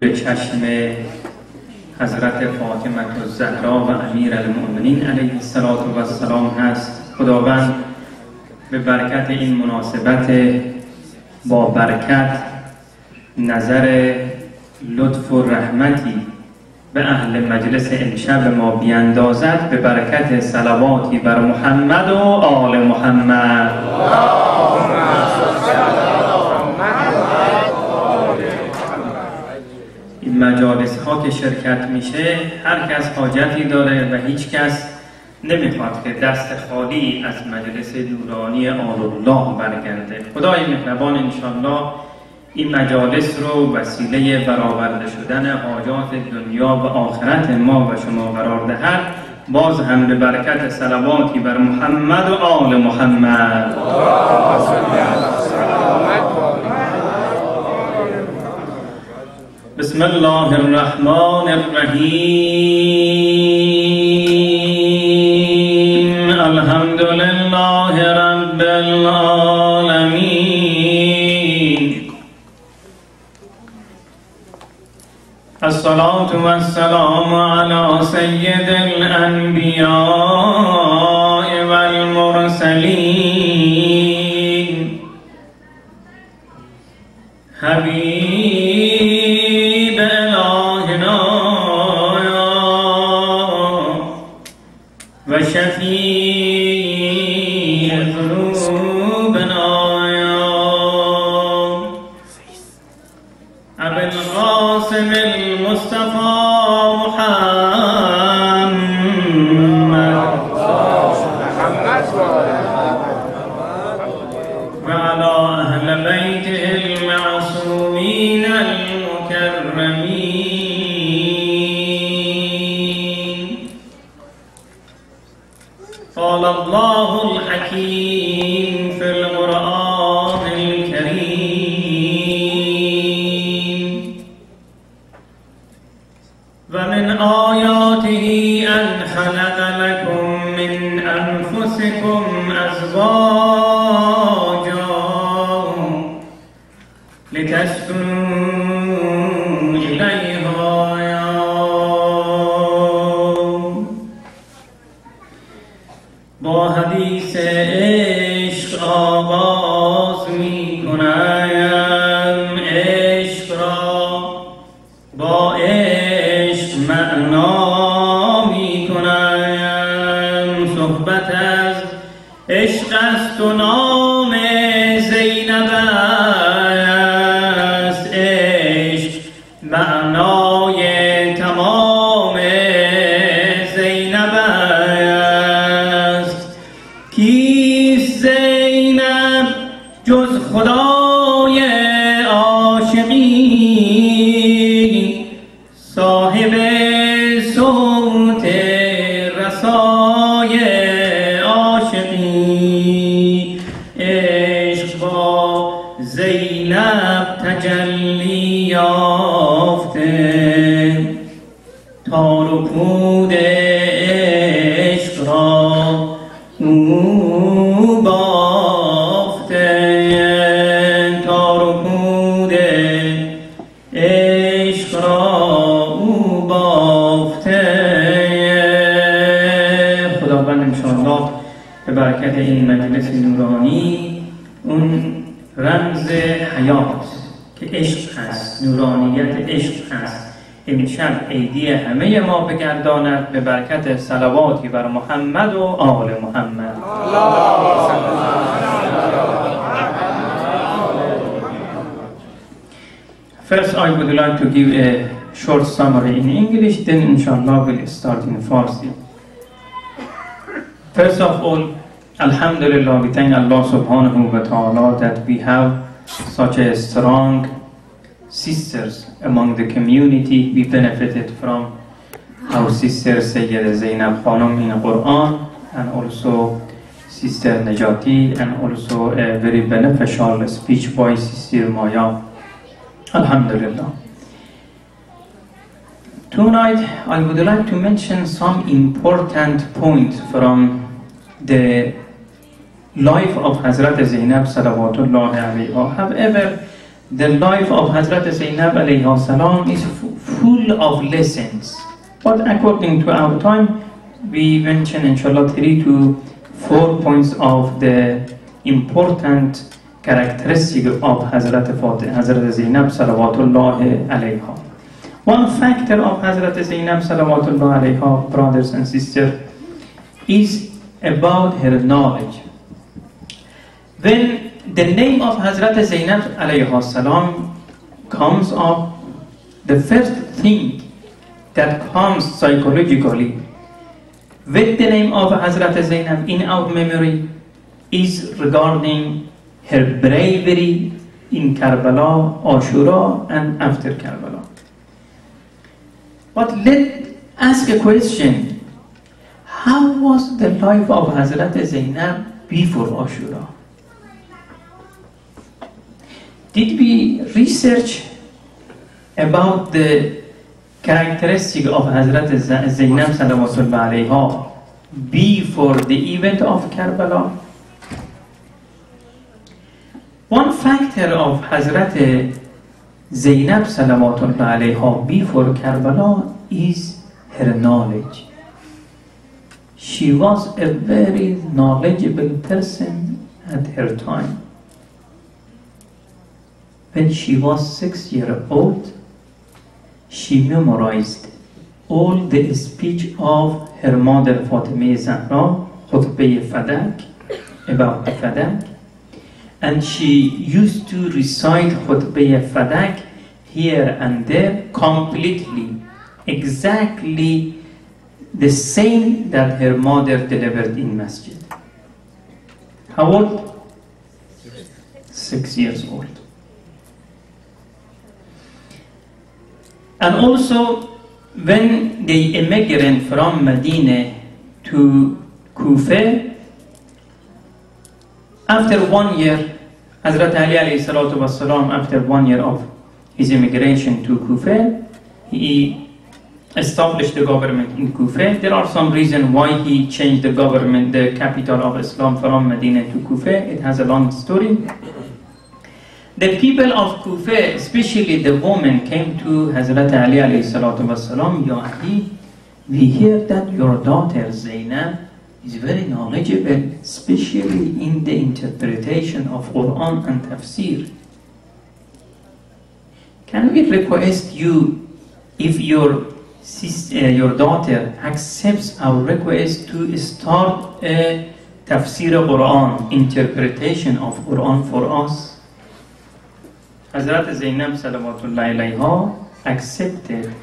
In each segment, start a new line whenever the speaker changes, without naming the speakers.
به چشم حضرت فاطمه الزهرا و امیر المؤمنین علیه السلام هست. خداوند به برکت این مناسبت با برکت نظر لطف و رحمتی به اهل مجلس امشب ما بیندازد. به برکت صلواتی بر محمد و آل محمد. مجالس ها که شرکت میشه هر کس حاجتی داره و هیچ کس نمی‌خواد که دست خالی از مجلس نورانی آل الله برگرده. خدای مهربان انشالله این مجالس رو وسیله برآورده شدن حاجات دنیا و آخرت ما و شما قرار دهد. باز هم به برکت صلواتی بر محمد و آل محمد. بسم الله الرحمن الرحیم. الحمد لله رب العالمین. الصلاة والسلام على سيد الأنبياء والمرسلين حبيب برکت صلواتی بر محمد و آل محمد First, I would like to give a short summary in English, then inshallah we'll start in Farsi. First of all, Alhamdulillah, we thank Allah subhanahu wa ta'ala that we have such a strong sisters among the community. We benefited from our sister Sayyida Zainab Khanum in Quran and also Sister Najati and also a very beneficial speech by Sister Maya. Alhamdulillah. Tonight I would like to mention some important points from the life of Hazrat Zainab Salawatullah alayha. However, the life of Hazrat Zainab alayhi salam is full of lessons. But according to our time, we mention inshallah three to four points of the important characteristic of Hazrat Fatih, Hazrat Zainab salawatullah alayha. One factor of Hazrat Zainab salawatullah alayha, brothers and sisters, is about her knowledge. When the name of Hazrat Zainab alayhi salam comes up, the first thing that comes psychologically with the name of Hazrat Zainab in our memory is regarding her bravery in Karbala, Ashura, and after Karbala. But let ask a question. How was the life of Hazrat Zainab before Ashura? Did we research about the characteristic of Hazrat Zainab sallallahu before the event of Karbala? One factor of Hazrat Zainab sallallahu before Karbala is her knowledge. She was a very knowledgeable person at her time. When she was six years old, she memorized all the speech of her mother Fatimah Zahra, Khutbah Fadak, about Fadak, and she used to recite Khutbah Fadak here and there completely, exactly the same that her mother delivered in masjid. How old? Six years old. And also, when they immigrant from Medina to Kufa, after one year, Hazrat Ali salatu wasalam, after one year of his immigration to Kufa, he established the government in Kufa. There are some reasons why he changed the government, the capital of Islam from Medina to Kufa. It has a long story. The people of Kufa, especially the women, came to Hazrat Ali alayhi salatu wasalam, Ya Ali, we hear that your daughter Zainab is very knowledgeable, especially in the interpretation of Quran and Tafsir. Can we request you, if your sister, uh, your daughter accepts our request to start a Tafsir of Quran, interpretation of Quran for us? Hazrat Zainab salawatullah accepted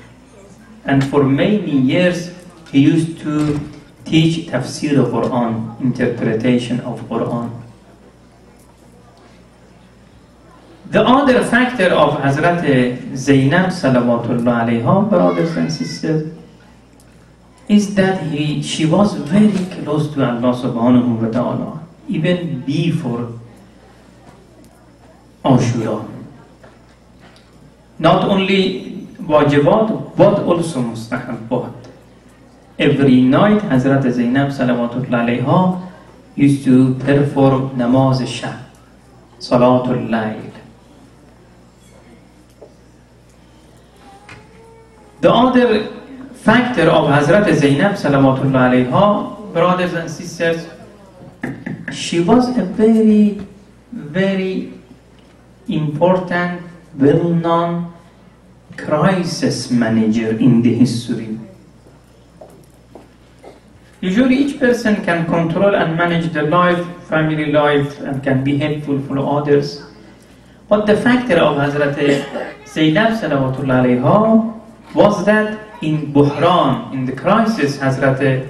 and for many years he used to teach tafsir of Quran, interpretation of Quran. The other factor of Hazrat Zainab salawatullah alayha, brothers and sisters, is that he, she was very close to Allah subhanahu wa ta'ala, even before Ashura not only wajibat but also mustahabbat. Every night Hazrat Zainab salawatullah alayha used to perform namaz shah, salatul layl. The other factor of Hazrat Zainab salawatullah alayha, brothers and sisters, she was a very, very important well-known crisis manager in the history. Usually each person can control and manage the life, family life, and can be helpful for others. But the factor of Hazrat Zainab salawatullah was that in Buhran, in the crisis, Hazrat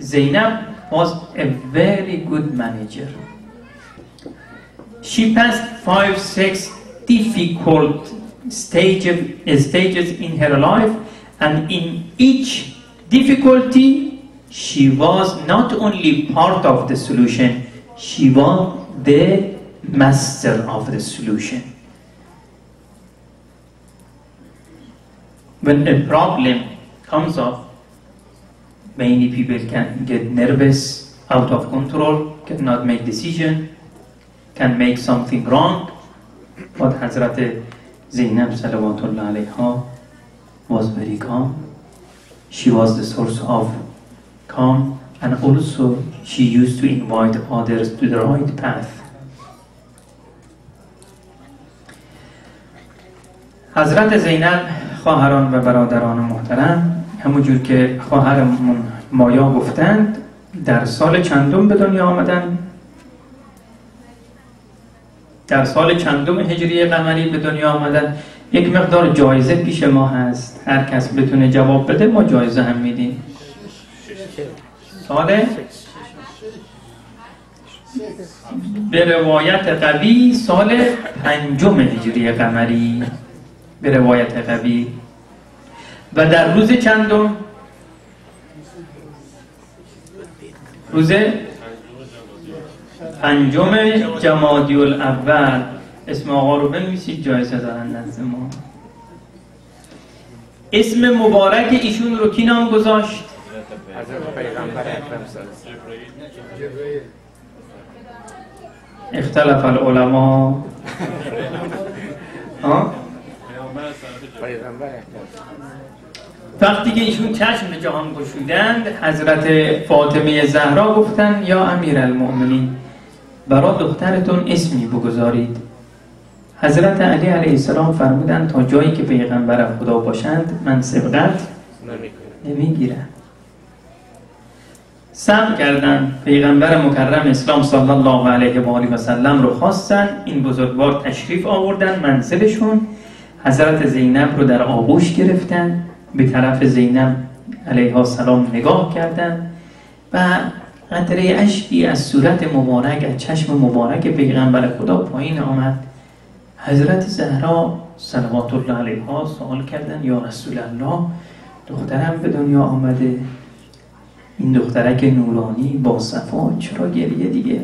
Zainab was a very good manager. She passed five, six difficult stages, uh, stages in her life and in each difficulty she was not only part of the solution, she was the master of the solution. When a problem comes up, many people can get nervous, out of control, cannot make decision, can make something wrong, خود حضرت زینب صلوات الله علیها was very calm she was the source of calm and also she used to invite others to the right path. حضرت زینب خواهران و برادران محترم همونجور که خواهر مایا گفتند در سال چندم به دنیا آمدند در سال چندم هجری قمری به دنیا آمدن یک مقدار جایزه پیش ما هست. هر کس بتونه جواب بده ما جایزه هم میدیم. سال به روایت قوی سال پنجم هجری قمری. به روایت قوی. و در روز چندم؟ روز پنجم جمادی الاول اسم آقا رو بنویسید جایزه دارن نزد ما. اسم مبارک ایشون رو کی نام گذاشت؟ اختلف العلماء. وقتی که ایشون چشم جهان گشودند حضرت فاطمه زهرا گفتن یا امیر المؤمنین. برای دخترتون اسمی بگذارید. حضرت علی علیه السلام فرمودند تا جایی که پیغمبر خدا باشند من سبقت نمی‌گیرم. سم کردن پیغمبر مکرم اسلام صلی الله علیه و آله و سلم رو خواستن این بزرگوار تشریف آوردن منزلشون حضرت زینب رو در آغوش گرفتن به طرف زینب علیه السلام نگاه کردن و قطره اشکی از صورت مبارک از چشم مبارک پیغمبر خدا پایین آمد. حضرت زهرا صلوات الله علیها سوال کردن یا رسول الله دخترم به دنیا آمده این دخترک نورانی با صفا چرا گریه دیگه؟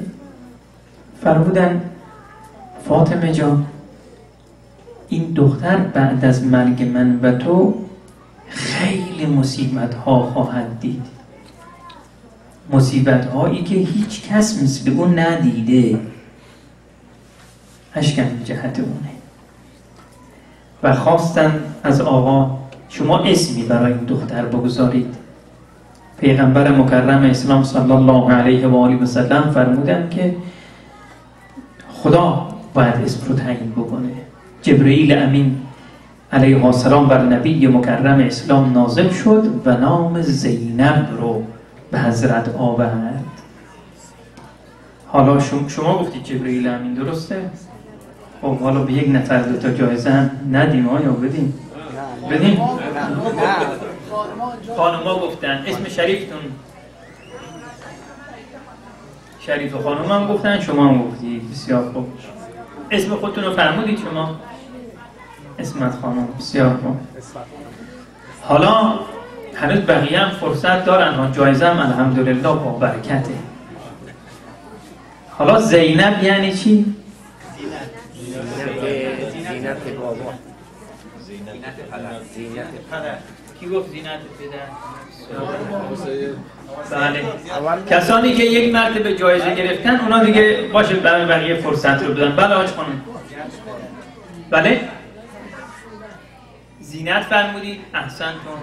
فرمودن فاطمه جان این دختر بعد از مرگ من و تو خیلی مصیبت ها خواهد دید. مصیبت هایی که هیچ کس مثل اون ندیده. اشکن جهت اونه. و خواستن از آقا شما اسمی برای این دختر بگذارید. پیغمبر مکرم اسلام صلی الله علیه و آله و سلم فرمودن که خدا باید اسم رو تعیین بکنه. جبرئیل امین علیه السلام بر نبی مکرم اسلام نازل شد و نام زینب رو به حضرت آورد. حالا شما گفتید جبرئیل امین درسته؟ خب حالا به یک نفر دو تا جایزه هم ندیم آیا؟ بدیم؟ بدیم؟ خانوما گفتن. اسم شریفتون. شریف خانم هم گفتن شما هم گفتید بسیار خوب. اسم خودتون رو فرمودید شما. اسمت خانم بسیار خوب. حالا هنوز بقیه هم فرصت دارن ها جایزه هم الحمدلله با برکته حالا زینب یعنی چی؟ زینت بابا. زینت پدر. کی گفت زینت پدر؟ بله. کسانی که یک مرتبه جایزه گرفتن اونا دیگه باشه برای بقیه فرصت رو بدن. بله آج خانم. بله. زینت فرمودید احسنتون.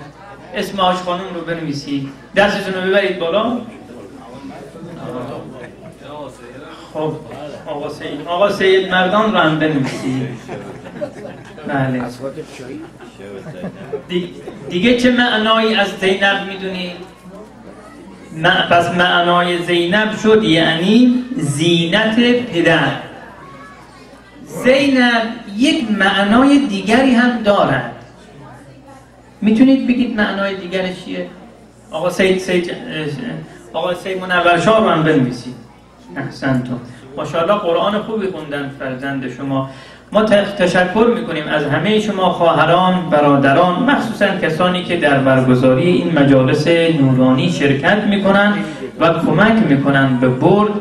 اسم آج خانم رو بنویسید. دستتون رو ببرید بالا. خب آقا سید آقا سید مردان رو هم بنویسید. بله. دیگه چه معنایی از زینب می‌دونید پس معنای زینب شد یعنی زینت پدر. زینب یک معنای دیگری هم دارد می‌تونید بگید معنای دیگرش چیه؟ آقا سید سید آقا سید منور رو هم بنویسید. احسنتون ماشاءالله قرآن خوبی خوندن فرزند شما. ما تشکر می‌کنیم از همه شما خواهران برادران مخصوصا کسانی که در برگزاری این مجالس نورانی شرکت می‌کنن و کمک می‌کنن به برد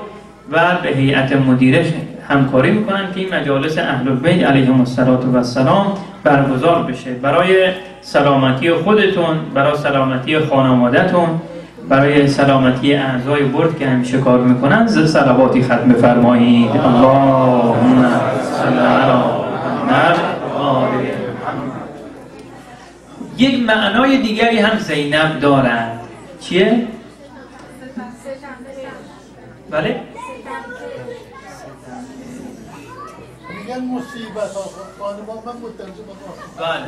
و به هیئت مدیره همکاری می‌کنن که این مجالس اهل البیت علیهم السلام برگزار بشه. برای سلامتی خودتون برای سلامتی خانوادهتون برای سلامتی اعضای برد که همیشه کار می‌کنن ز سلواتی ختم فرمایید اللهم صل یک معنای دیگری هم زینب دارد چیه؟ بله؟
میگن مصیبت خانمان
بله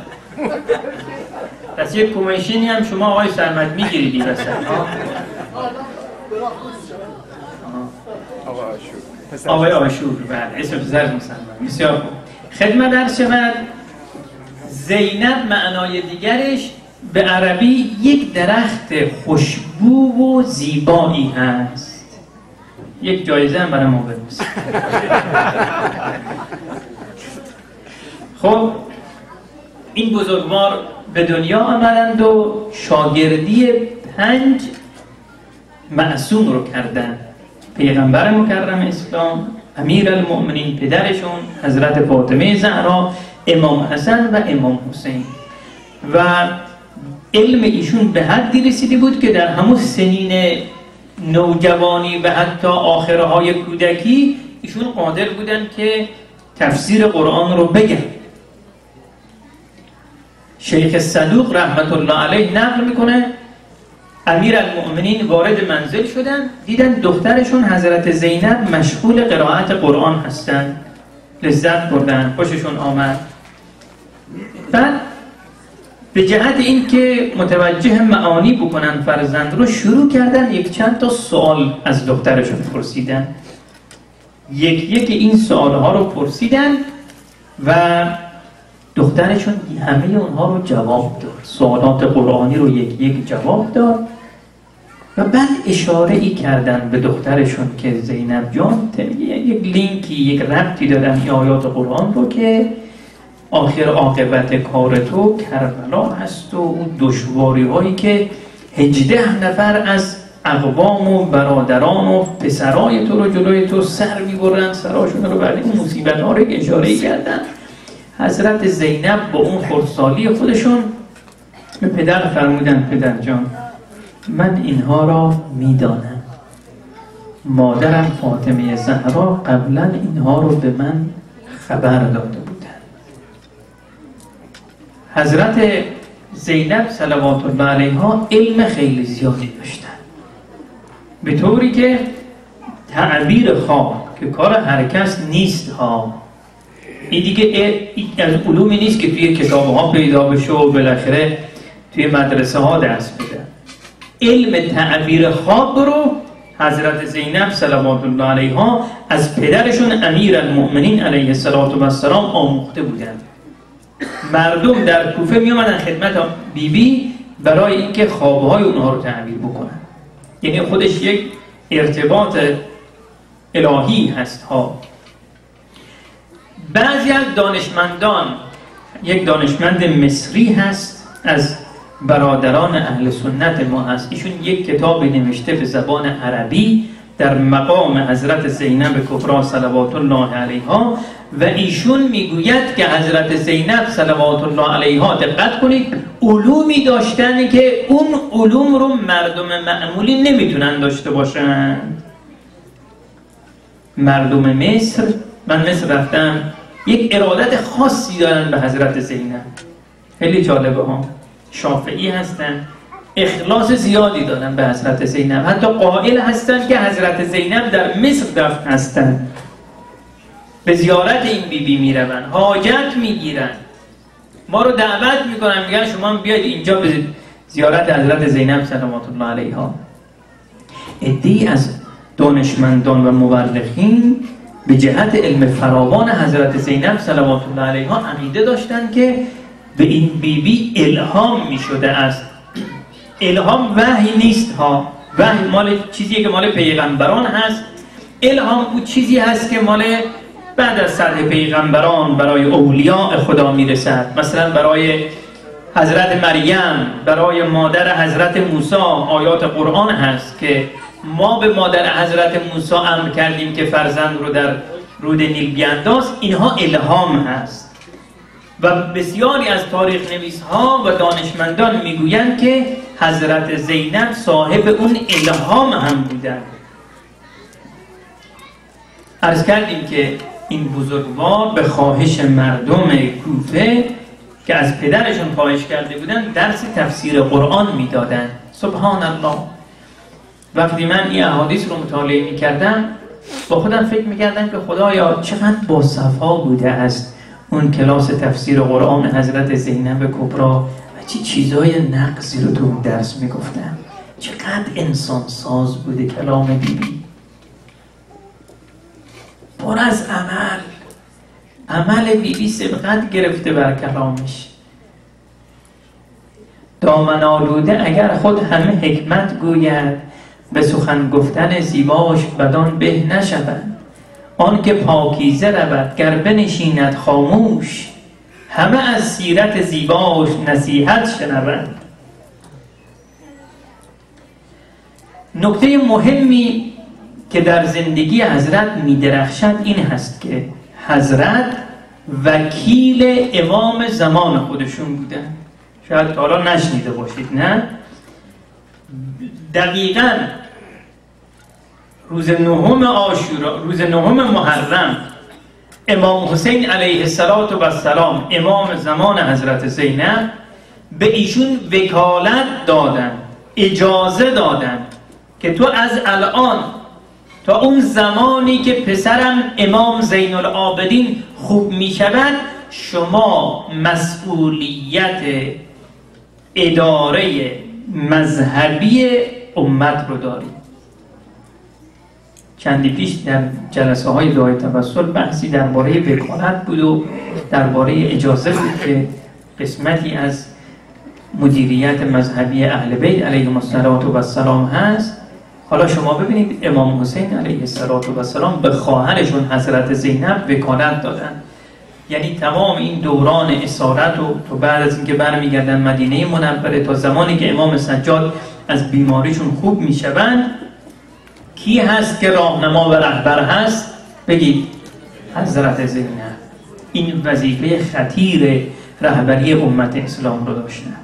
پس یک کمیشنی هم شما آقای سرمد میگیریدی بسن آقای آشور بله اسم پسر مسلمان بسیار خوب خدمت در شود زینب معنای دیگرش به عربی یک درخت خوشبو و زیبایی هست یک جایزه هم برای ما برس خب این بزرگوار به دنیا آمدند و شاگردی پنج معصوم رو کردن. پیغمبر مکرم اسلام امیر المؤمنین پدرشون حضرت فاطمه زهرا امام حسن و امام حسین. و علم ایشون به حدی رسیده بود که در همون سنین نوجوانی و حتی آخره های کودکی ایشون قادر بودن که تفسیر قرآن رو بگن. شیخ صدوق رحمت الله علیه نقل می‌کنه امیر المؤمنین وارد منزل شدن دیدن دخترشون حضرت زینب مشغول قرائت قرآن هستن لذت بردن خوششون آمد. بعد به جهت اینکه متوجه معانی بکنن فرزند رو شروع کردن یک چند تا سوال از دخترشون پرسیدن. یک یک این سوال ها رو پرسیدن و دخترشون همه اونها رو جواب داد. سوالات قرآنی رو یک یک جواب داد و بعد اشاره ای کردن به دخترشون که زینب جان یک لینکی یک ربطی دادن این آیات قرآن رو که آخر عاقبت کار تو کربلا هست و اون دشواری هایی که هجده نفر از اقوام و برادران و پسرای تو رو جلوی تو سر می‌برن سراشون رو برای اون مصیبت ها رو اشاره کردن. حضرت زینب با اون خردسالی خودشون به پدر فرمودن پدر جان من اینها را می‌دانم. مادرم فاطمه زهرا قبلا اینها رو به من خبر داده بودن. حضرت زینب صلوات الله علیها علم خیلی زیادی داشتن. به طوری که تعبیر خواب که کار هر کس نیست ها. این دیگه از علومی نیست که توی کتاب ها پیدا بشه و بالاخره توی مدرسه ها دست بده علم تعبیر خواب رو حضرت زینب صلوات الله علیها از پدرشون امیر المؤمنین علیه السلام آموخته بودند. مردم در کوفه می آمدن خدمت بیبی بی برای اینکه خوابهای اونها رو تعبیر بکنن. یعنی خودش یک ارتباط الهی هست ها بعضی از دانشمندان یک دانشمند مصری هست از برادران اهل سنت ما هست. ایشون یک کتابی نوشته به زبان عربی در مقام حضرت زینب کبرا صلوات الله علیها و ایشون می‌گوید که حضرت زینب صلوات الله علیها دقت کنید علومی داشتن که اون علوم رو مردم معمولی نمی‌تونن داشته باشن. مردم مصر من مصر رفتم یک ارادت خاصی دارن به حضرت زینب. خیلی جالبه ها شافعی هستن اخلاص زیادی دارن به حضرت زینب. حتی قائل هستن که حضرت زینب در مصر دفن هستن. به زیارت این بیبی بی میرون حاجت می‌گیرن ما رو دعوت می‌کنن میگن شما بیاید اینجا به زیارت حضرت زینب سلامات الله علیها. ادی از دانشمندان و مورخین به جهت علم فراوان حضرت زینب صلوات الله علیها عقیده داشتن که به این بیبی بی الهام می شده است. الهام وحی نیست ها. وحی مال چیزی که مال پیغمبران هست. الهام او چیزی هست که مال بعد از سطح پیغمبران برای اولیاء خدا می‌رسد. مثلا برای حضرت مریم برای مادر حضرت موسی آیات قرآن هست که ما به مادر حضرت موسی امر کردیم که فرزند رو در رود نیل بیانداز. اینها الهام هست. و بسیاری از تاریخ نویس ها و دانشمندان می‌گویند که حضرت زینب صاحب اون الهام هم بودن. ارز کردیم که این بزرگوار به خواهش مردم کوفه که از پدرشون خواهش کرده بودن درس تفسیر قرآن می‌دادن. سبحان الله. وقتی من این احادیث رو مطالعه می‌کردم با خودم فکر می‌کردم که خدایا چقدر با صفا بوده از اون کلاس تفسیر قرآن حضرت زینب کبرا و چی چیزای نقصی رو تو اون درس می‌گفتم. چقدر انسان ساز بوده کلام بیبی. پر از عمل. عمل بیبی سبقت گرفته بر کلامش. دامن آلوده اگر خود همه حکمت گوید به سخن گفتن زیباش بدان به نشود. آن که پاکیزه رود گر بنشیند خاموش همه از سیرت زیباش نصیحت شنوند نکته مهمی که در زندگی حضرت میدرخشد این هست که حضرت وکیل امام زمان خودشون بودن. شاید حالا نشنیده باشید نه؟ دقیقا روز نهم آشورا روز نهم محرم امام حسین علیه السلام امام زمان حضرت زینب به ایشون وکالت دادن اجازه دادن که تو از الان تا اون زمانی که پسرم امام زین العابدین خوب می شود شما مسئولیت اداره مذهبی امت رو دارید چندی پیش در جلسه های دعای توسل بحثی درباره وکالت بود و درباره اجازه بود که قسمتی از مدیریت مذهبی اهل بیت علیهم السلام هست. حالا شما ببینید امام حسین علیه السلام به خواهرشون حضرت زینب وکالت دادن. یعنی تمام این دوران اسارت و تو بعد از اینکه برمیگردن مدینه منوره تا زمانی که امام سجاد از بیماریشون خوب می‌شوند کی هست که راهنما و رهبر هست؟ بگید حضرت زینب. این وظیفه خطیر رهبری امت اسلام رو داشتن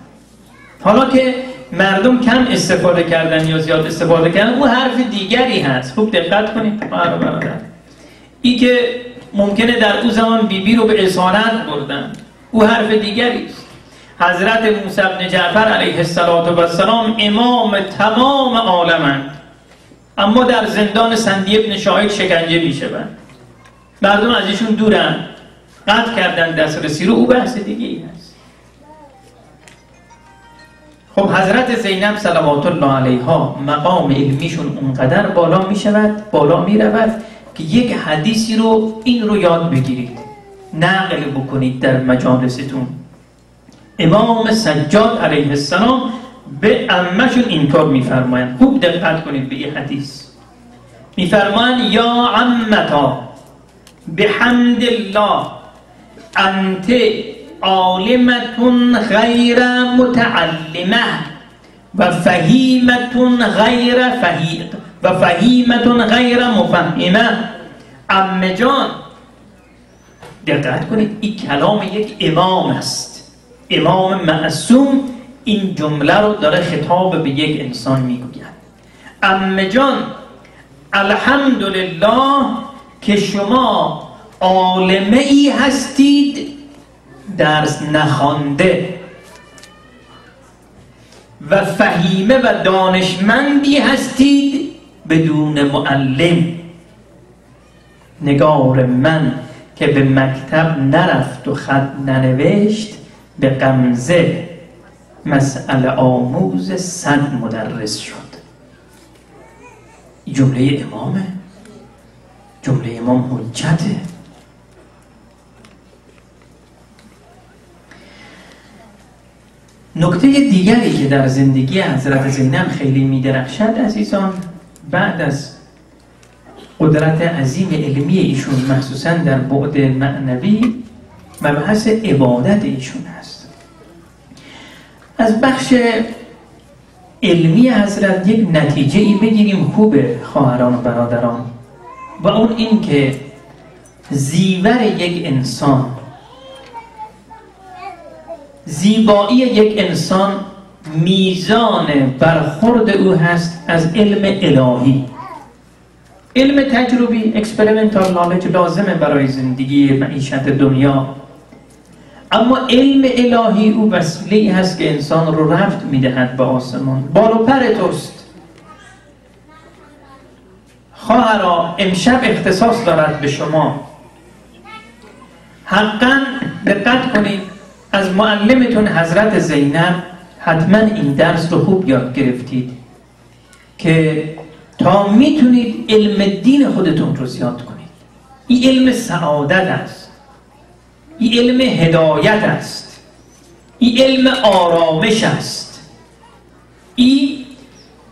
حالا که مردم کم استفاده کردن یا زیاد استفاده کردن او حرف دیگری هست. خوب دقت کنید. برادر. ای که ممکنه در او زمان بیبی بی رو به اسارت بردن. او حرف دیگری است. حضرت موسی بن جعفر علیه السلام امام تمام عالمند اما در زندان سندی ابن شاهد شکنجه می شوند. مردم از ایشون دورن. قطع کردن دسترسی رو. او بحث دیگه ای هست خب حضرت زینب صلوات الله علیها مقام علمیشون اونقدر بالا می شود بالا می رود که یک حدیثی رو این رو یاد بگیرید. نقل بکنید در مجالستون. امام سجاد علیه السلام به امشون اینطور میفرمایند. خوب دقت کنید به این حدیث. میفرمایند یا عمتا بحمد الله انت عالمتون غیر متعلمه و فهیمتون غیر فهیق. و فهیمتون غیر مفهمه. ام جان دقت کنید این کلام یک امام است. امام معصوم این جمله رو داره خطاب به یک انسان می‌گوید. ام جان الحمدلله که شما عالمه ای هستید درس نخوانده. و فهیمه و دانشمندی هستید بدون معلم. نگار من که به مکتب نرفت و خط ننوشت به قمزه مسئله آموز صد مدرس شد. جمله امامه. جمله امام حجته. نکته دیگری که در زندگی حضرت زینب خیلی میدرخشد عزیزان بعد از قدرت عظیم علمی ایشون مخصوصا در بعد معنوی مبحث عبادت ایشون هست. از بخش علمی حضرت یک نتیجه ای بگیریم خوبه خواهران و برادران. و اون این که زیور یک انسان زیبایی یک انسان میزان برخورد او هست از علم الهی. علم تجربی experimental knowledge لازمه برای زندگی معیشت دنیا. اما علم الهی او وسیله هست که انسان رو رفعت می‌دهد به آسمان. بال و پر توست. خواهرا امشب اختصاص دارد به شما. حقا دقت کنید از معلمتون حضرت زینب حتما این درس رو خوب یاد گرفتید که تا می‌تونید علم دین خودتون رو زیاد کنید. این علم سعادت است. این علم هدایت است. این علم آرامش است. این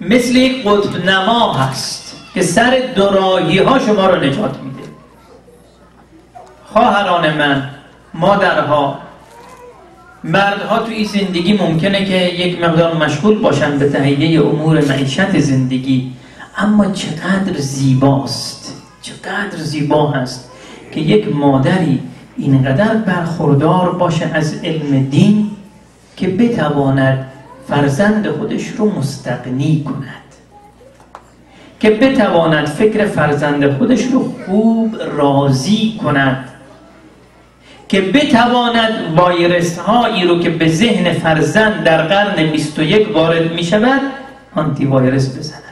مثل یک قطب نما هست که سر دراهی ها شما رو نجات میده. خواهران من مادرها مردها توی زندگی ممکنه که یک مقدار مشغول باشن به تهیه امور معیشت زندگی. اما چقدر زیباست چقدر زیبا هست که یک مادری اینقدر برخوردار باشه از علم دین که بتواند فرزند خودش رو مستقنی کند. که بتواند فکر فرزند خودش رو خوب راضی کند. که بتواند وایرس هایی رو که به ذهن فرزند در قرن 21 وارد می شود آنتی وایرس بزند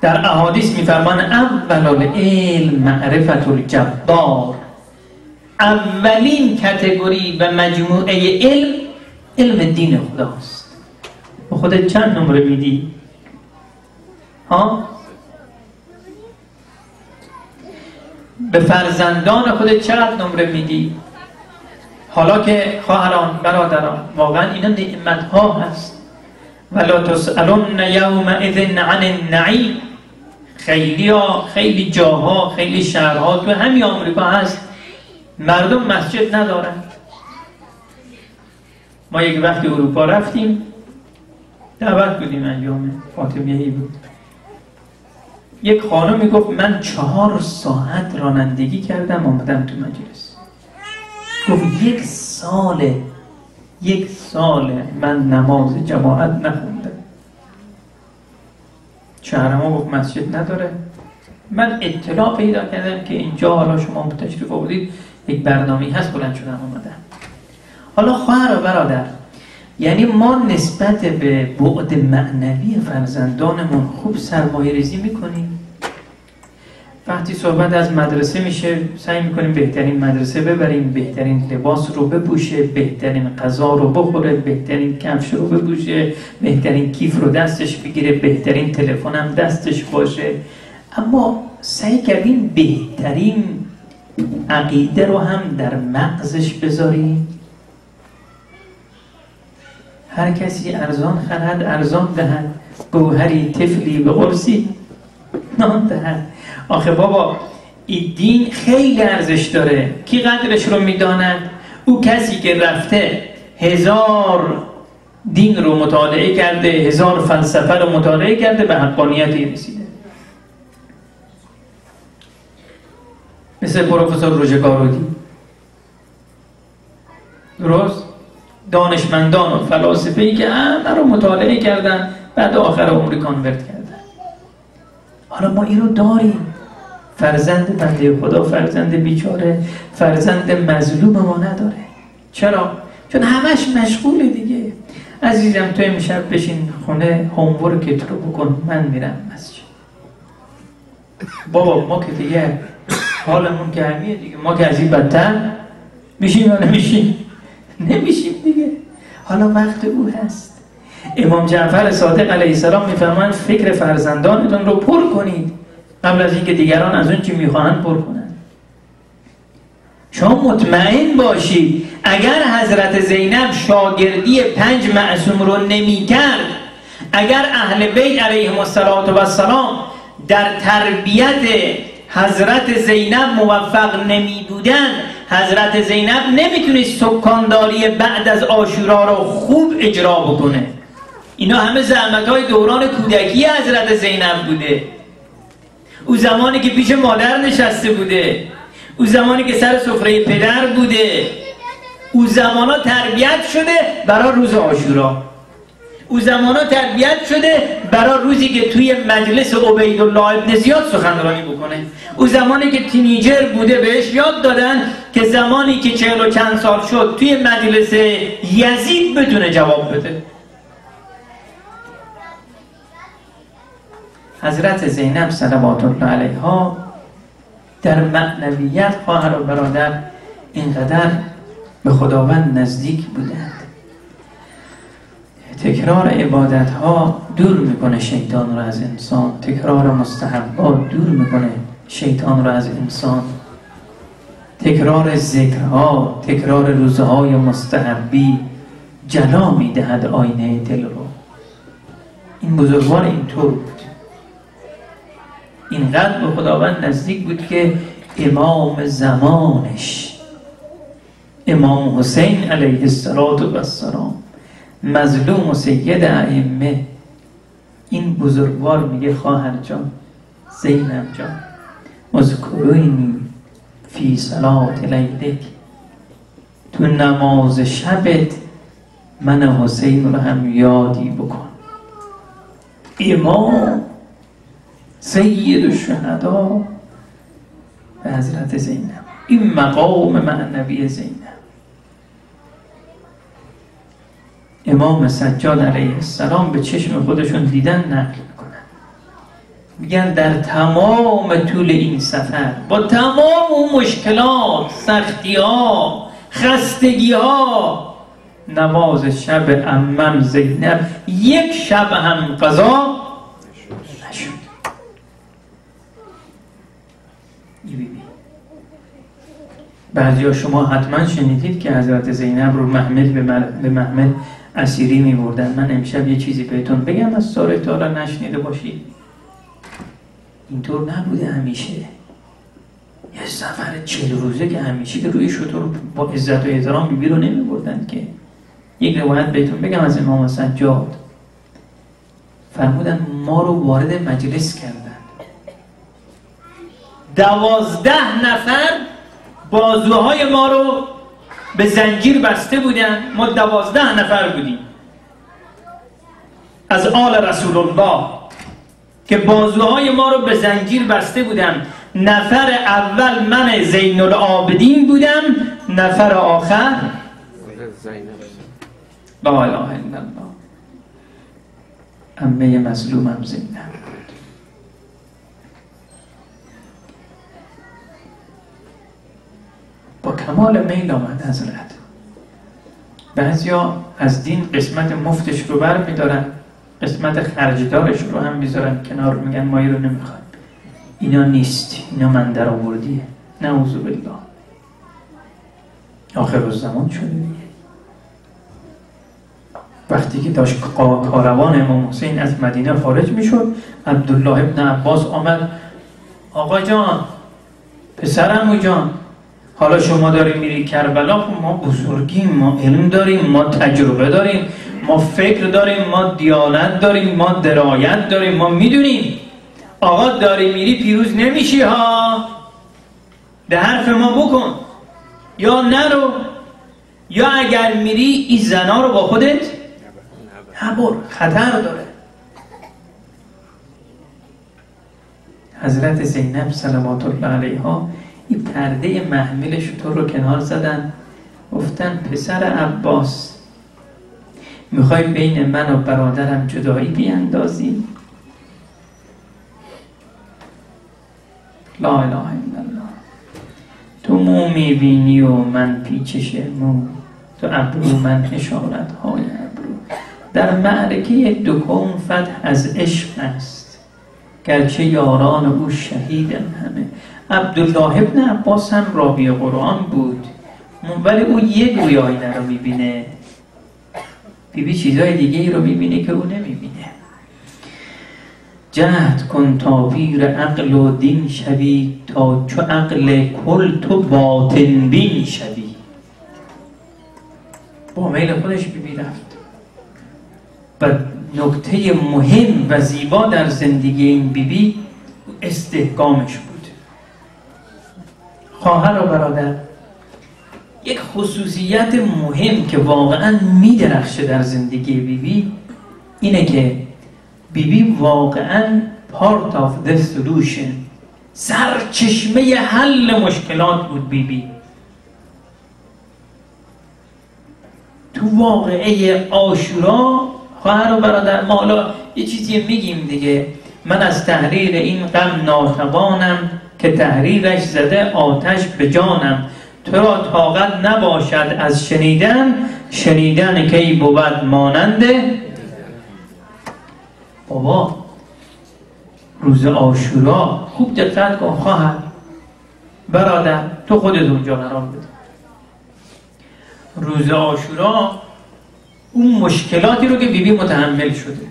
در احادیث میفرمان اول العلم معرفت الجبار اولین کتگوری و مجموعه علم علم دین خداست به خودت چند نمره میدی؟ ها؟ به فرزندان خودت چقدر نمره میدی؟ حالا که خواهران برادران واقعا اینا نعمت ها هست. ولا تسالون یومئذ عن النعیم. خیلی ها خیلی جاها خیلی شهرها تو همین آمریکا هست. مردم مسجد ندارن. ما یک وقتی اروپا رفتیم. دعوت بودیم ایام فاطمیهی بود. یک خانم گفت من چهار ساعت رانندگی کردم آمدم تو مجلس. گفت یک سال یک سال من نماز جماعت نخوندم. شهر ما گفت مسجد نداره. من اطلاع پیدا کردم که اینجا حالا شما تشریف آوردید یک برنامه هست بلند شدم آمدم حالا خواهر و برادر یعنی ما نسبت به بعد معنوی فرزندانمون خوب سرمایه ریزی می‌کنیم؟ وقتی صحبت از مدرسه میشه سعی می‌کنیم بهترین مدرسه ببریم بهترین لباس رو بپوشه بهترین غذا رو بخوره بهترین کفش رو بپوشه بهترین کیف رو دستش بگیره بهترین تلفن هم دستش باشه. اما سعی کردیم بهترین عقیده رو هم در مغزش بذاریم. هر کسی ارزان خرد ارزان دهد. گوهری تفلی به قرصی دهد آخه بابا این دین خیلی ارزش داره. کی قدرش رو می‌داند؟ او کسی که رفته هزار دین رو مطالعه کرده هزار فلسفه رو مطالعه کرده به حقانیت رسیده. مثل پروفسور روژگارودی درست؟ دانشمندان و فلاسفه ای که همه رو مطالعه کردن بعد آخر عمری کانورت کردن. حالا ما این رو داریم. فرزند بنده خدا فرزند بیچاره فرزند مظلوم ما نداره. چرا؟ چون همش مشغوله دیگه. عزیزم تو امشب بشین خونه هومورکت رو بکن. من میرم مسجد. بابا ما که دیگه حالمون که همیه دیگه. ما که از این بدتر میشیم یا نمیشیم؟ نمیشیم دیگه. حالا وقت او هست. امام جعفر صادق علیه السلام میفرمایند فکر فرزندانتون رو پر کنید. قبل از اینکه دیگران از اون چی می‌خواهند پر کنند. شما مطمئن باشید اگر حضرت زینب شاگردی پنج معصوم رو نمی‌کرد اگر اهل بیت علیهم السلام در تربیت حضرت زینب موفق نمی بودن حضرت زینب نمی‌تونست سکانداری بعد از آشورا رو خوب اجرا بکنه. اینا همه زحمت های دوران کودکی حضرت زینب بوده. او زمانی که پیش مادر نشسته بوده. او زمانی که سر سفره پدر بوده. او زمانا تربیت شده برای روز آشورا او زمانا تربیت شده برای روزی که توی مجلس عبیدالله ابن زیاد سخنرانی بکنه. او زمانی که تینیجر بوده بهش یاد دادن که زمانی که چهل و چند سال شد توی مجلس یزید بتونه جواب بده. حضرت زینب صلوات الله علیها در معنویت خواهر و برادر اینقدر به خداوند نزدیک بودند. تکرار عبادت ها دور می‌کنه شیطان رو از انسان. تکرار مستحبات دور می‌کنه شیطان رو از انسان. تکرار ذکرها تکرار روزهای مستحبی جلا می‌دهد آینه دل رو. این بزرگوار اینطور اینقدر به خداوند نزدیک بود که امام زمانش امام حسین علیه السلام مظلوم و سید ائمه. این بزرگوار میگه خواهر جان زینب جان اذکرونی فی صلات لیلک. تو نماز شبت من حسین رو هم یادی بکن. امام سید الشهدا به حضرت زینب. این مقام معنوی زینب. امام سجاد علیه السلام به چشم خودشون دیدن نقل می‌کنن. میگن در تمام طول این سفر با تمام مشکلات سختی ها خستگی ها نماز شب امم زینب یک شب هم قضا بعضی شما حتما شنیدید که حضرت زینب رو محمد به محمد اسیری می بردن من امشب یه چیزی بهتون بگم از سال را نشنیده باشید. اینطور نبوده همیشه. یه سفر چهل روزه که همیشه که روی شطور با عزت و احترام بیبی رو نمی بردن که. یک روایت بهتون بگم از امام سجاد. فرمودن ما رو وارد مجلس کردن. دوازده نفر بازوهای ما رو به زنجیر بسته بودن. ما دوازده نفر بودیم. از آل رسول الله که بازوهای ما رو به زنجیر بسته بودن. نفر اول من زین العابدین بودم. نفر آخر لا اله الا الله. امه مظلومم زینب کمال میل آمد حضرت بعضیا از دین قسمت مفتش رو بر میدارن قسمت خرجدارش رو هم می‌ذارن کنار میگن ما رو نمی‌خوایم. اینا نیست اینا من در آوردیه نعوذ بالله. آخر زمان شده دیگه. وقتی که داشت کاروان امام حسین از مدینه خارج می‌شد عبدالله ابن عباس آمد. آقا جان پسرمو جان. حالا شما داریم میری کربلا خب ما بزرگیم ما علم داریم ما تجربه داریم ما فکر داریم ما دیانت داریم ما درایت داریم ما می‌دونیم. آقا داری میری پیروز نمیشی ها؟ به حرف ما بکن. یا نرو. یا اگر میری این زنا رو با خودت نبر. خطر داره. حضرت زینب صلوات الله علیها این پرده محمل شطور رو کنار زدن. گفتن پسر عباس می‌خوای بین من و برادرم جدایی بیاندازی لا اله الا الله. تو مو می‌بینی و من پیچش مو. تو ابرو من اشارت های ابرو. در معرکه دکون فتح از عشق است. گرچه یاران او شهیدن همه. عبدالله ابن عباس هم راوی قرآن بود. ولی او یه گوی آینه رو می‌بینه. بیبی چیزهای دیگه ای رو می‌بینه که او نمی‌بینه. جهد کن تا ویر عقل و دین شوی تا چو عقل کل تو باطن بین شوی. با میل خودش بیبی رفت. و نکته مهم و زیبا در زندگی این بیبی استحکامش بود. خواهر و برادر. یک خصوصیت مهم که واقعا میدرخشه در زندگی بیبی اینه که بیبی واقعا part of the solution. سرچشمه حل مشکلات بود بیبی. تو واقعه آشورا خواهر و برادر ما حالا یه چیزی میگیم دیگه. من از تحریر این غم ناتوانم. که تحریرش زده آتش به جانم. تو را طاقت نباشد از شنیدن. شنیدن کی بود ماننده بابا روز آشورا خوب دقت کن خواهر. برادر تو خودت اونجا قرار بده. روز آشورا اون مشکلاتی رو که بیبی متحمل شده.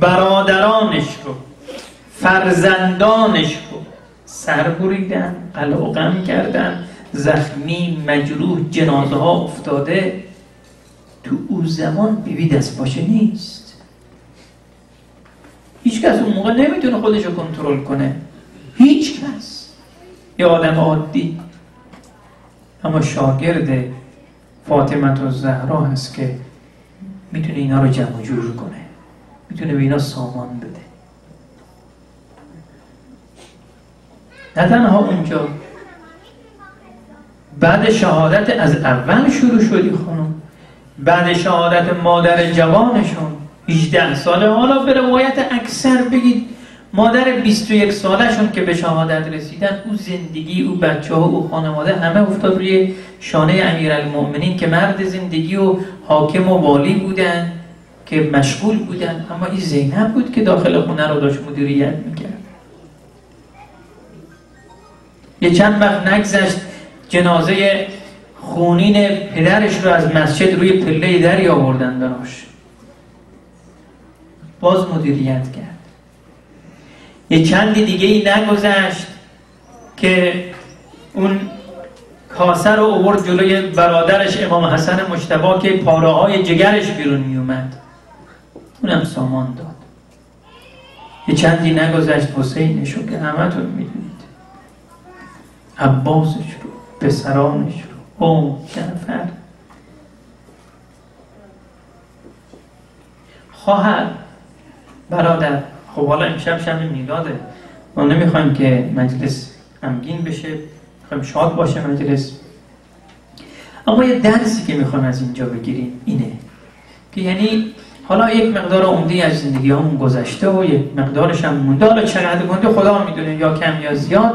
برادرانش رو فرزندانش سر بریدن قلقم کردن زخمی مجروح جنازه ها افتاده. تو او زمان بیبی دست باشه نیست. هیچ کس اون موقع نمی‌تونه خودش رو کنترل کنه. هیچ کس. یه آدم عادی. اما شاگرد فاطمت و زهرا هست که می‌تونه اینا رو جمع جور کنه. می‌تونه به اینا سامان بده. نه تنها اونجا. بعد شهادت از اول شروع شدی خانم. بعد شهادت مادر جوانشون. 18 ساله حالا به روایت اکثر بگید. مادر 21 سالشون که به شهادت رسیدن او زندگی او بچه ها او خانواده همه افتاد روی شانه المؤمنین که مرد زندگی و حاکم و والی بودن که مشغول بودن. اما این زینب بود که داخل خونه رو داشت مدیریت می‌کرد. یه چند وقت نگذشت جنازه خونین پدرش رو از مسجد روی پله دری آوردن براش. باز مدیریت کرد. یه چندی دیگه ای نگذشت که اون کاسه رو اوورد جلوی برادرش امام حسن مشتبا که پاره های جگرش بیرون می اومد اونم سامان داد. یه چندی نگذشت حسینش رو که همه تون عباسش رو پسرانش رو. او نفر. خواهر برادر. خب حالا امشب شب میلاده. ما نمی‌خوایم که مجلس امگین بشه. می‌خوایم شاد باشه مجلس. اما یه درسی که می‌خوایم از اینجا بگیریم اینه که یعنی حالا یک مقدار عمده از زندگی همون گذشته و یک مقدارش هم مونده. حالا چقدر مونده خدا می‌دونه یا کم یا زیاد.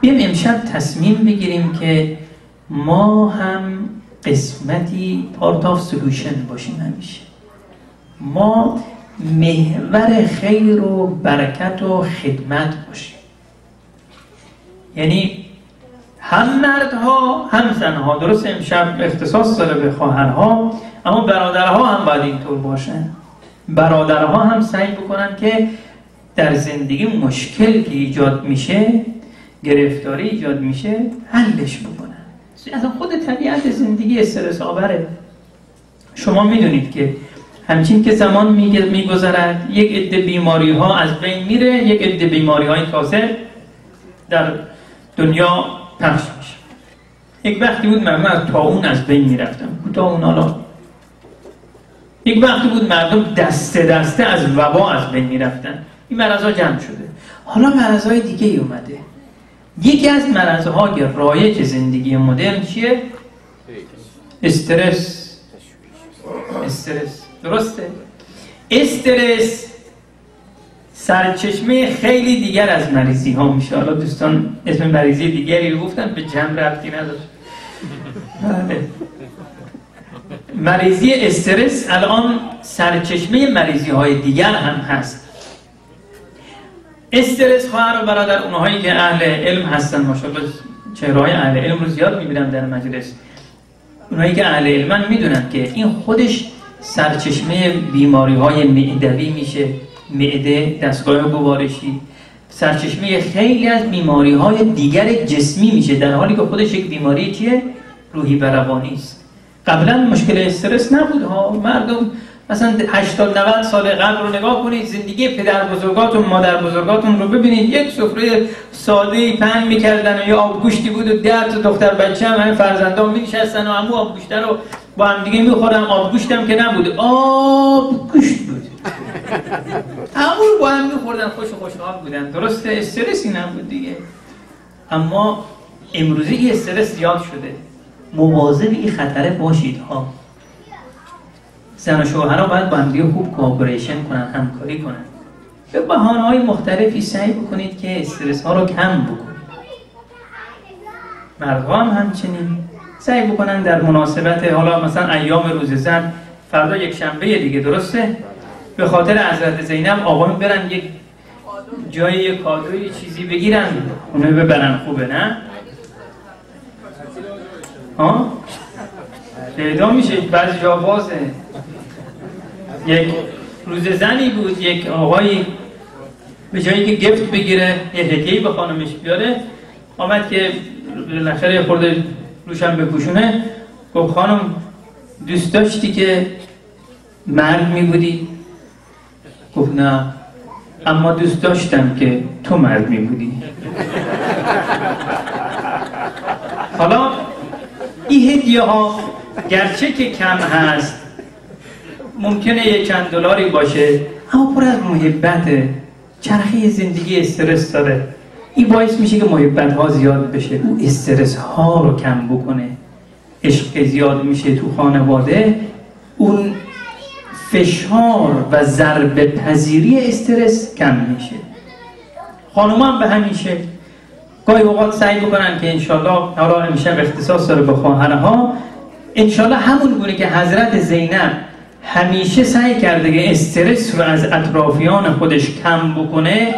بیایم امشب تصمیم بگیریم که ما هم قسمتی پارت آف سلوشن باشیم همیشه. ما محور خیر و برکت و خدمت باشیم. یعنی هم مردها هم زنها. درست امشب اختصاص داره به خواهرها اما برادرها هم باید اینطور باشن. برادرها هم سعی بکنن که در زندگی مشکل که ایجاد میشه گرفتاری ایجاد میشه حلش بکنن اصلا خود طبیعت زندگی استرس آوره. شما می‌دونید که همچین که زمان میگذرد یک عده بیماری ها از بین میره یک عده بیماری های تازه در دنیا پخش میشه. یک وقتی بود مردم از تاون از بین می‌رفتن. اون حالا. یک وقتی بود مردم دسته دسته از وبا از بین می‌رفتن. این مرض ها جمع شده. حالا مرض های دیگه ای اومده. یکی از مرض های رایج زندگی مدرن چیه؟ استرس استرس درسته؟ استرس سرچشمه خیلی دیگر از مریضی ها میشه حالا دوستان اسم مریضی دیگری رو گفتن به جمع رفتی نداشت بله. مریضی استرس الان سرچشمه مریضی های دیگر هم هست استرس خواهر و برادر اونهایی که اهل علم هستن ماشاءالله چهرهای اهل علم رو زیاد می‌بینم در مجلس. اونهایی که اهل علمن می‌دونن که این خودش سرچشمه بیماری های معدوی میشه معده دستگاه گوارشی. سرچشمه خیلی از بیماری های دیگر جسمی میشه در حالی که خودش یک بیماری چیه؟ روحی و روانی است. قبلا مشکل استرس نبود ها. مردم مثلا 80 90 سال قبل رو نگاه کنید زندگی پدر بزرگاتون مادر بزرگاتون رو ببینید. یک سفره ساده پنگ می‌کردن یا آب گوشتی بود و ده تا دختر بچه هم همین فرزندان میشستن و همون آب گوشته رو با هم دیگه می‌خورن. آب گوشتم که نبود. آب گوشت بود. همون با هم میخوردن. خوش و خوشحال بودن. درسته؟ استرسی نبود دیگه. اما امروزه این استرس زیاد شده. مواظب این خطره باشید ها. زن و شوهرها باید با هم خوب کوآپریشن کنن همکاری کنن. به بحانه های مختلفی سعی بکنید که استرس ها رو کم بکنید. مردها هم همچنین سعی بکنن در مناسبت حالا مثلا ایام روز زن فردا یک شنبه دیگه درسته؟ به خاطر حضرت زینب آقایون برن یک جای یک کادوی چیزی بگیرن. اونو ببرن خوبه نه؟ ها؟ پیدا میشه بعضی جا بازه. یک روز زنی بود یک آقایی به جایی که گفت بگیره یه هدیه به خانمش بیاره آمد که بالاخره خورده روشم بپوشونه گفت خانم دوست داشتی که مرد می بودی؟ گفت نه اما دوست داشتم که تو مرد می بودی حالا این هدیه ها گرچه که کم هست ممکنه یه چند دلاری باشه اما پر از محبت چرخه زندگی استرس داره. این باعث میشه که محبت ها زیاد بشه. او استرس ها رو کم بکنه. عشق زیاد میشه تو خانواده. اون فشار و ضرب پذیری استرس کم میشه. خانوما هم به همین شکل گاهی اوقات سعی بکنن که انشالله حالا همیشه اختصاص داره به خواهرها. انشالله همون گونه که حضرت زینب همیشه سعی کرده که استرس رو از اطرافیان خودش کم بکنه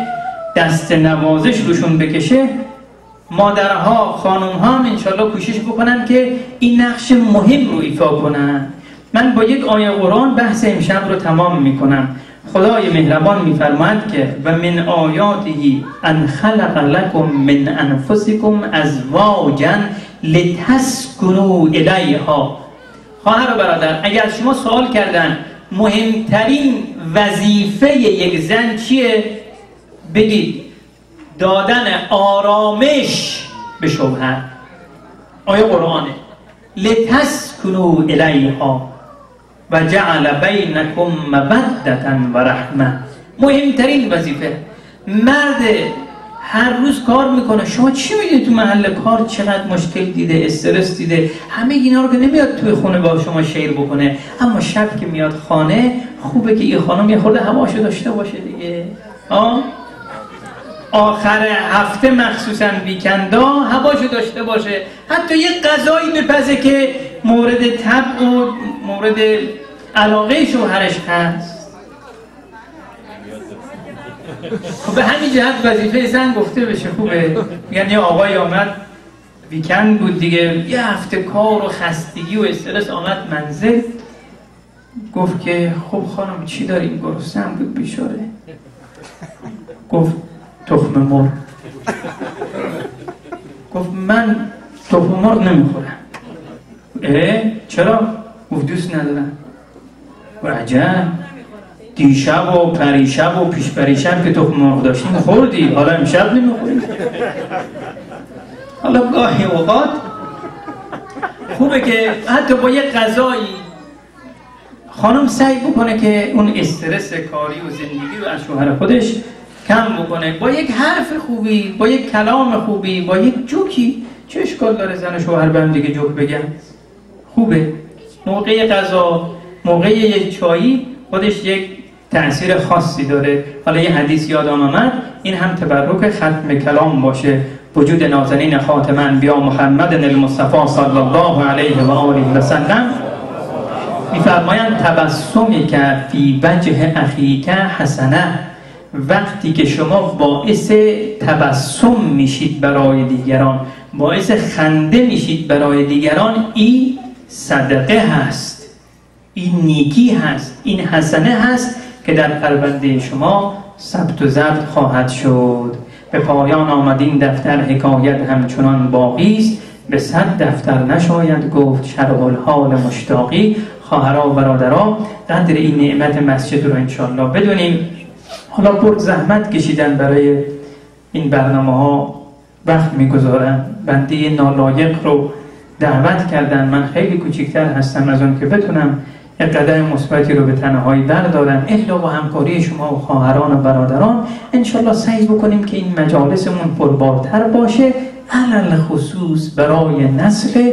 دست نوازش روشون بکشه. مادرها خانم ها هم انشالله کوشش بکنن که این نقش مهم رو ایفا کنن. من با یک آیه قرآن بحث امشب رو تمام می‌کنم. خدای مهربان میفرماید که و من آیاته ان خلق لکم من انفسکم ازواجا لتسکنوا الیها. خواهر و برادر اگر شما سوال کردن مهمترین وظیفه یک زن چیه؟ بگید دادن آرامش به شوهر. آیه قرآنه؟ لتسکنوا الیها و جعل بینکم مودتا و رحمه مهمترین وظیفه. مرد هر روز کار می‌کنه. شما چی می‌دید تو محل کار چقدر مشکل دیده استرس دیده؟ همه اینا رو که نمیاد توی خونه با شما شیر بکنه. اما شب که میاد خانه خوبه که این خانم یه خورده هواشو داشته باشه دیگه. آه؟ آخر هفته مخصوصا ویکندا هواشو داشته باشه. حتی یه غذایی بپزه که مورد تب و مورد علاقه شوهرش هست. خب به همین جهت وظیفه زن گفته بشه خوبه. یعنی آقای آمد ویکند بود دیگه یه هفته کار و خستگی و استرس آمد منزل. گفت که خب خانم چی داریم گرسنم بود بیشاره گفت تخم مرغ. گفت من تخم مرغ نمی‌خورم. اه چرا؟ گفت دوست ندارم. و عجب. دیشب و پریشب و پیش پریشب که تخم مرغ داشتیم خوردی. حالا امشب نمی‌خوریم حالا گاهی اوقات خوبه که حتی با یه غذایی خانم سعی بکنه که اون استرس کاری و زندگی رو از شوهر خودش کم بکنه. با یک حرف خوبی با یک کلام خوبی با یک جوکی. چه اشکال داره زن شوهر به هم دیگه جوک بگن؟ خوبه. موقع غذا موقع یک چایی خودش یک تأثیر خاصی داره. حالا یه حدیث یادم آمد این هم تبرک ختم کلام باشه. وجود نازنین خاتم انبیا محمد المصطفى صلی الله علیه و آله و سلم. میفرمایند تبسمی که فی وجه اخیک حسنه. وقتی که شما باعث تبسم میشید برای دیگران باعث خنده میشید برای دیگران این صدقه هست این نیکی هست این حسنه هست. که در پرونده شما ثبت و ضبط خواهد شد. به پایان آمدین دفتر حکایت همچنان باقی است. به صد دفتر نشاید گفت شرح الحال مشتاقی. خواهرا و برادرا قدر این نعمت مسجد رو انشالله بدونیم. حالا برد زحمت کشیدن برای این برنامه ها وقت می‌گذارن. بنده نالایق رو دعوت کردن. من خیلی کوچکتر هستم از اون که بتونم یک قدم مثبتی رو به تنهایی بردارن الا با همکاری شما و خواهران و برادران. انشالله سعی بکنیم که این مجالسمون پربارتر باشه. علل خصوص برای نسل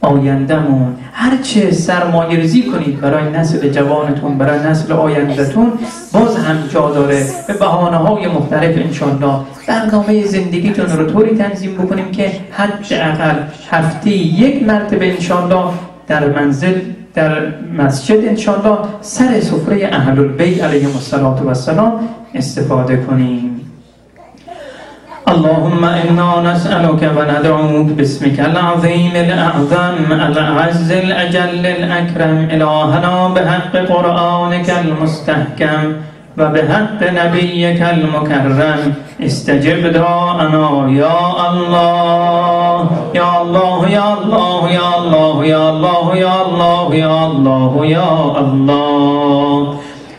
آیندهمون. هرچه سرمایه ریزی کنید برای نسل جوانتون برای نسل آیندهتون باز هم جا داره. به بحانه های مختلف انشالله. برنامه زندگیتون رو طوری تنظیم بکنیم که حداقل هفته یک مرتبه انشالله در منزل در مسجد انشالله سر سفره اهل البیت علیهم السلام استفاده کنیم. اللهم إنا نسألك وندعوك باسمك العظيم الأعظم الأعز الأجل الأكرم إلهنا بحق قرآنك المستحكم وبحق نبيك المكرم استجب دعاءنا يا الله. يا الله يا الله يا الله يا الله يا الله يا الله يا الله.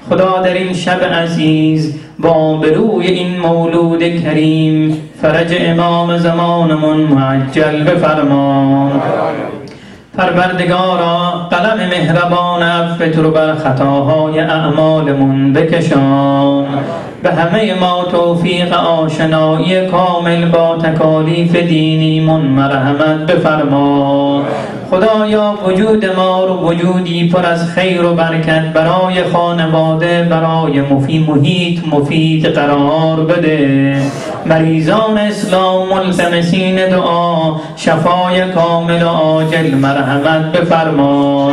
خدا در این شب عزیز با بروی این مولود کریم فرج امام زمانمون معجل بفرما. پروردگارا قلم مهربان عفت رو بر خطاهای اعمالمون بکشان. به همه ما توفیق آشنایی کامل با تکالیف دینیمون مرحمت بفرما. خدایا وجود ما رو وجودی پر از خیر و برکت برای خانواده برای مفید محیط مفید قرار بده. مریضان اسلام ملتمسین دعا شفای کامل و عاجل مرحمت بفرما.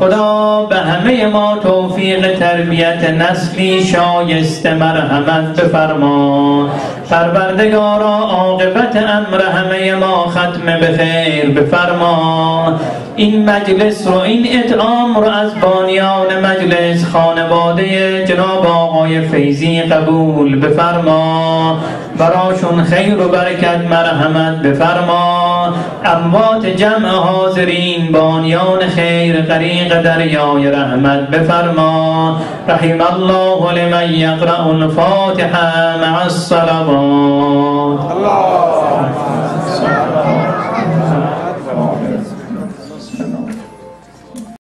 خدا به همه ما توفیق تربیت نسلی شایسته مرحمت بفرما. پروردگارا عاقبت امر همه ما ختم به خیر بفرما. این مجلس رو این اطعام رو از بانیان مجلس خانواده جناب آقای فیزی قبول بفرما. براشون خیر و برکت مرحمت بفرما. اموات جمع حاضرین بانیان خیر غریق دریای رحمت بفرما. رحم الله لمن یقرأ الفاتحه مع الصلوات.